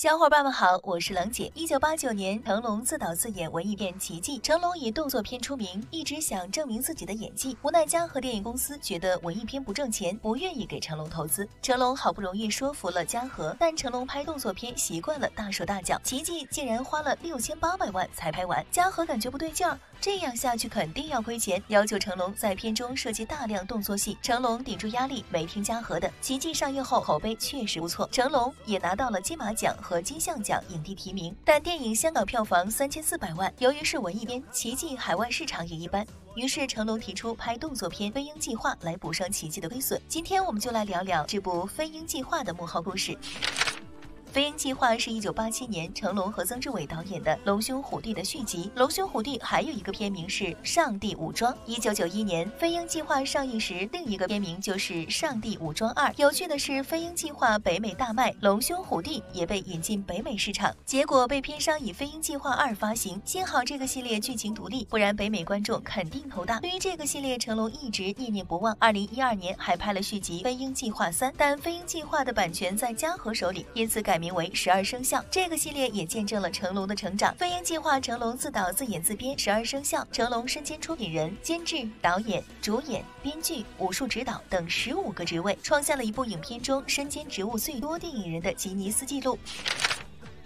小伙伴们好，我是冷姐。一九八九年，成龙自导自演文艺片《奇迹》。成龙以动作片出名，一直想证明自己的演技。无奈嘉禾电影公司觉得文艺片不挣钱，不愿意给成龙投资。成龙好不容易说服了嘉禾，但成龙拍动作片习惯了大手大脚，《奇迹》竟然花了六千八百万才拍完。嘉禾感觉不对劲儿。这样下去肯定要亏钱，要求成龙在片中设计大量动作戏。成龙顶住压力，没听嘉禾的。奇迹上映后口碑确实不错，成龙也拿到了金马奖和金像奖影帝提名。但电影香港票房三千四百万，由于是文艺片，奇迹海外市场也一般。于是成龙提出拍动作片《飞鹰计划》来补上奇迹的亏损。今天我们就来聊聊这部《飞鹰计划》的幕后故事。《飞鹰计划》是一九八七年成龙和曾志伟导演的《龙兄虎弟》的续集。《龙兄虎弟》还有一个片名是《上帝武装》。一九九一年，《飞鹰计划》上映时，另一个片名就是《上帝武装二》。有趣的是，《飞鹰计划》北美大卖，《龙兄虎弟》也被引进北美市场，结果被片商以《飞鹰计划二》发行。幸好这个系列剧情独立，不然北美观众肯定头大。对于这个系列，成龙一直念念不忘。二零一二年还拍了续集《飞鹰计划三》，但《飞鹰计划》的版权在嘉禾手里，因此改。名为十二生肖，这个系列也见证了成龙的成长。飞鹰计划，成龙自导自演自编，十二生肖，成龙身兼出品人、监制、导演、主演、编剧、武术指导等十五个职位，创下了一部影片中身兼职务最多电影人的吉尼斯纪录。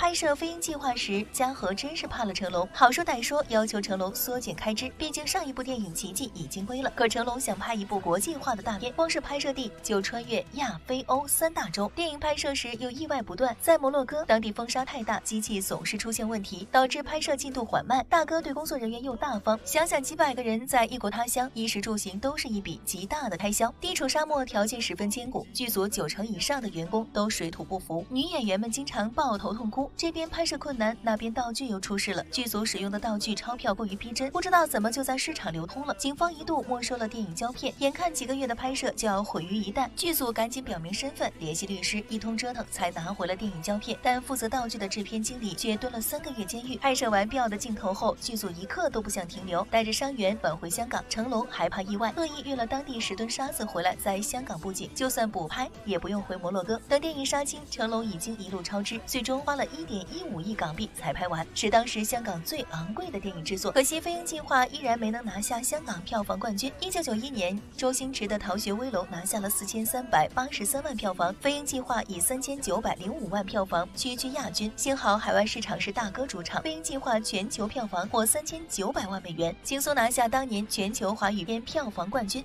拍摄《飞鹰计划》时，嘉禾真是怕了成龙，好说歹说要求成龙缩减开支。毕竟上一部电影《奇迹》已经亏了，可成龙想拍一部国际化的大片，光是拍摄地就穿越亚非欧三大洲。电影拍摄时又意外不断，在摩洛哥，当地风沙太大，机器总是出现问题，导致拍摄进度缓慢。大哥对工作人员又大方，想想几百个人在异国他乡，衣食住行都是一笔极大的开销。地处沙漠，条件十分艰苦，剧组九成以上的员工都水土不服，女演员们经常抱头痛哭。这边拍摄困难，那边道具又出事了。剧组使用的道具钞票过于逼真，不知道怎么就在市场流通了。警方一度没收了电影胶片，眼看几个月的拍摄就要毁于一旦，剧组赶紧表明身份，联系律师，一通折腾才拿回了电影胶片。但负责道具的制片经理却蹲了三个月监狱。拍摄完必要的镜头后，剧组一刻都不想停留，带着伤员返回香港。成龙害怕意外，特意运了当地十吨沙子回来，在香港布景，就算补拍也不用回摩洛哥。等电影杀青，成龙已经一路超支，最终花了一点一。五亿港币才拍完，是当时香港最昂贵的电影制作。可惜《飞鹰计划》依然没能拿下香港票房冠军。一九九一年，周星驰的《逃学威龙》拿下了四千三百八十三万票房，《飞鹰计划》以三千九百零五万票房屈居亚军。幸好海外市场是大哥主场，《飞鹰计划》全球票房破三千九百万美元，轻松拿下当年全球华语片票房冠军。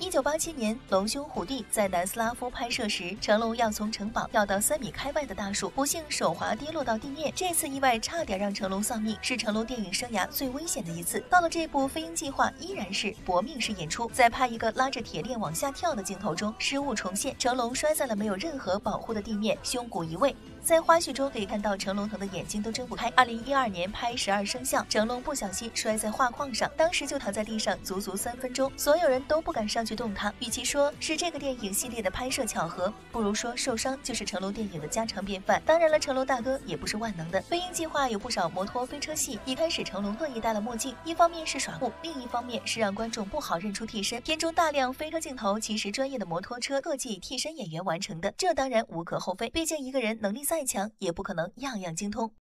一九八七年，《龙兄虎弟》在南斯拉夫拍摄时，成龙要从城堡跳到三米开外的大树，不幸手滑跌落到地面。这次意外差点让成龙丧命，是成龙电影生涯最危险的一次。到了这部《飞鹰计划》，依然是搏命式演出，在拍一个拉着铁链往下跳的镜头中，失误重现，成龙摔在了没有任何保护的地面，胸骨移位。在花絮中可以看到成龙疼的眼睛都睁不开。二零一二年拍《十二生肖》，成龙不小心摔在画框上，当时就躺在地上足足三分钟，所有人都不敢上去动他。与其说是这个电影系列的拍摄巧合，不如说受伤就是成龙电影的家常便饭。当然了，成龙大哥也不是万能的，《飞鹰计划》有不少摩托飞车戏，一开始成龙特意戴了墨镜，一方面是耍酷，另一方面是让观众不好认出替身。片中大量飞车镜头其实专业的摩托车特技替身演员完成的，这当然无可厚非，毕竟一个人能力再强，也不可能样样精通。